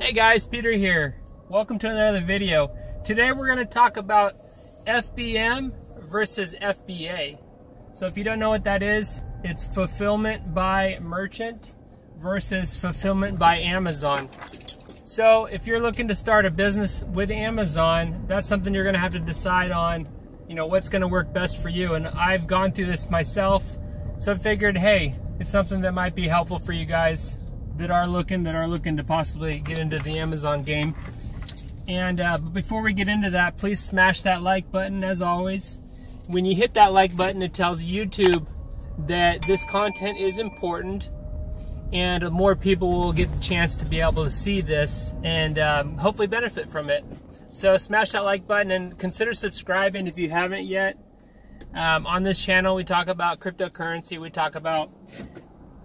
Hey guys, Peter here. Welcome to another video. Today we're going to talk about FBM versus FBA. So if you don't know what that is, it's fulfillment by merchant versus fulfillment by Amazon. So if you're looking to start a business with Amazon, that's something you're going to have to decide on, you know, what's going to work best for you. And I've gone through this myself, so I figured, hey, it's something that might be helpful for you guys that are looking that are looking to possibly get into the Amazon game. And uh, before we get into that, please smash that like button as always. When you hit that like button, it tells YouTube that this content is important and more people will get the chance to be able to see this and um, hopefully benefit from it. So smash that like button and consider subscribing if you haven't yet. Um, on this channel, we talk about cryptocurrency. We talk about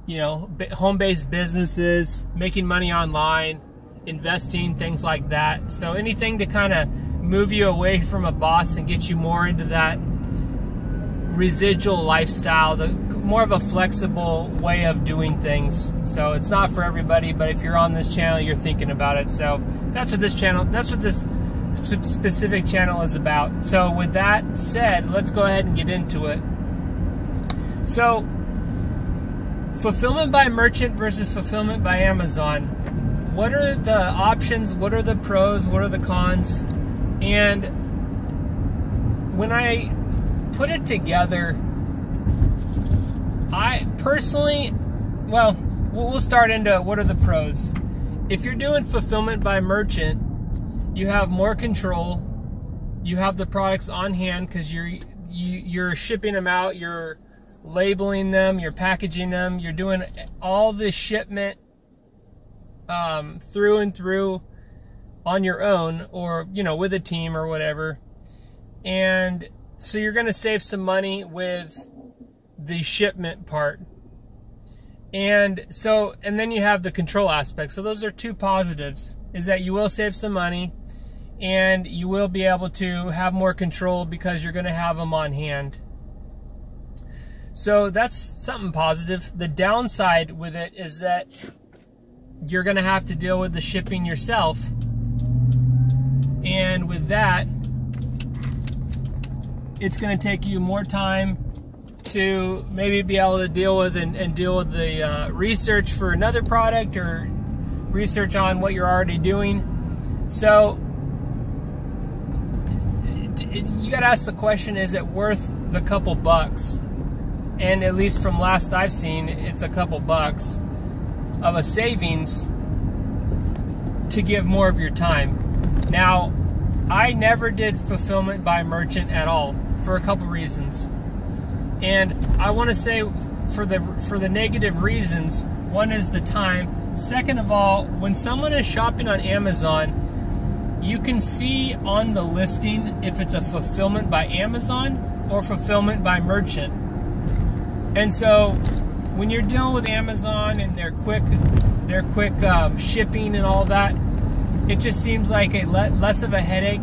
you know, home-based businesses, making money online, investing, things like that. So anything to kind of move you away from a boss and get you more into that residual lifestyle, the more of a flexible way of doing things. So it's not for everybody, but if you're on this channel, you're thinking about it. So that's what this channel, that's what this specific channel is about. So with that said, let's go ahead and get into it. So fulfillment by merchant versus fulfillment by Amazon. What are the options? What are the pros? What are the cons? And when I put it together, I personally, well, we'll start into what are the pros. If you're doing fulfillment by merchant, you have more control. You have the products on hand because you're you, you're shipping them out. You're labeling them, you're packaging them, you're doing all the shipment um, through and through on your own or, you know, with a team or whatever. And so you're going to save some money with the shipment part. And so, and then you have the control aspect. So those are two positives is that you will save some money and you will be able to have more control because you're going to have them on hand. So that's something positive. The downside with it is that you're going to have to deal with the shipping yourself. And with that, it's going to take you more time to maybe be able to deal with and, and deal with the uh, research for another product or research on what you're already doing. So you got to ask the question, is it worth the couple bucks? And at least from last I've seen, it's a couple bucks of a savings to give more of your time. Now, I never did fulfillment by merchant at all for a couple reasons. And I want to say for the for the negative reasons, one is the time. Second of all, when someone is shopping on Amazon, you can see on the listing if it's a fulfillment by Amazon or fulfillment by merchant. And so when you're dealing with Amazon and their quick, their quick um, shipping and all that, it just seems like a le less of a headache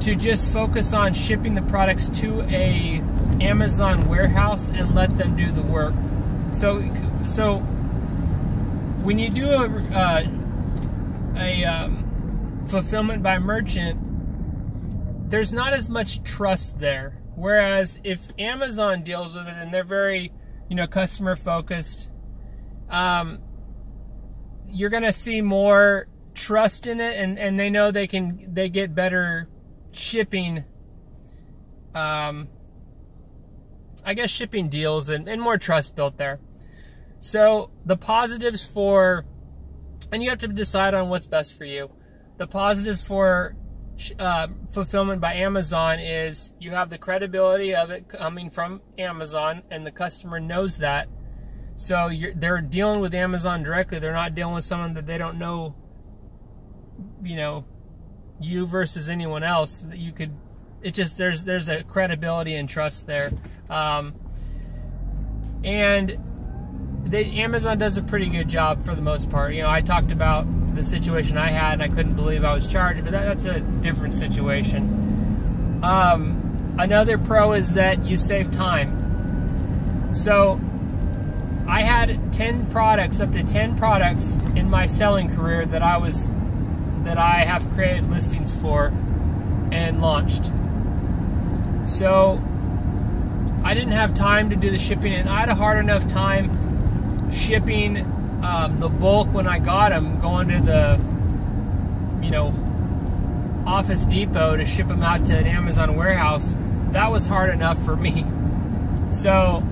to just focus on shipping the products to a Amazon warehouse and let them do the work. So, so when you do a uh, a um, fulfillment by merchant, there's not as much trust there. Whereas if Amazon deals with it and they're very, you know, customer focused, um, you're gonna see more trust in it, and and they know they can they get better shipping. Um, I guess shipping deals and, and more trust built there. So the positives for, and you have to decide on what's best for you. The positives for uh, fulfillment by Amazon is you have the credibility of it coming from Amazon, and the customer knows that. So they're dealing with Amazon directly. They're not dealing with someone that they don't know. You know, you versus anyone else. That you could. It just there's there's a credibility and trust there, um, and they, Amazon does a pretty good job for the most part. You know, I talked about the situation I had, and I couldn't believe I was charged, but that, that's a different situation. Um, another pro is that you save time. So, I had 10 products, up to 10 products in my selling career that I was that I have created listings for and launched. So I didn't have time to do the shipping, and I had a hard enough time shipping um, the bulk when I got them, going to the, you know, Office Depot to ship them out to an Amazon warehouse. That was hard enough for me. So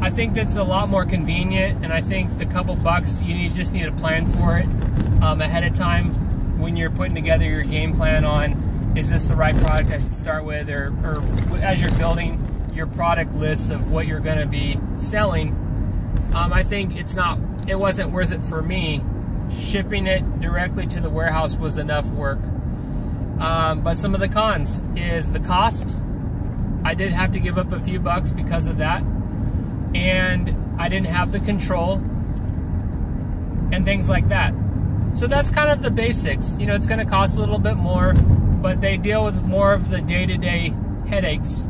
I think that's a lot more convenient, and I think the couple bucks you need just need to plan for it um, ahead of time when you're putting together your game plan on is this the right product I should start with, or, or as you're building your product list of what you're going to be selling. Um, I think it's not, it wasn't worth it for me. Shipping it directly to the warehouse was enough work. Um, but some of the cons is the cost. I did have to give up a few bucks because of that. And I didn't have the control and things like that. So that's kind of the basics. You know, it's going to cost a little bit more, but they deal with more of the day to day headaches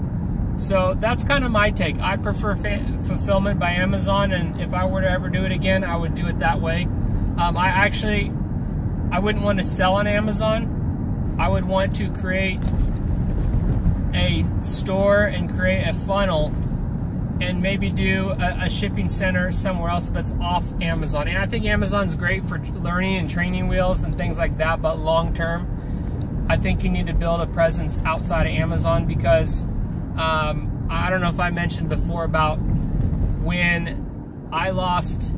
so that's kind of my take. I prefer fulfillment by Amazon, and if I were to ever do it again, I would do it that way. Um, I actually, I wouldn't want to sell on Amazon. I would want to create a store and create a funnel and maybe do a, a, shipping center somewhere else that's off Amazon. And I think Amazon's great for learning and training wheels and things like that, but long term, I think you need to build a presence outside of Amazon because um, I don't know if I mentioned before about when I lost,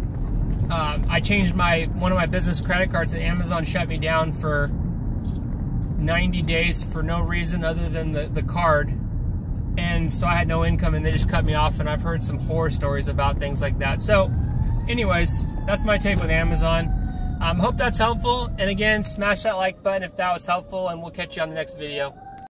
uh, I changed my one of my business credit cards and Amazon shut me down for 90 days for no reason other than the, the card. And so I had no income and they just cut me off and I've heard some horror stories about things like that. So anyways, that's my take with Amazon. Um, hope that's helpful. And again, smash that like button if that was helpful and we'll catch you on the next video.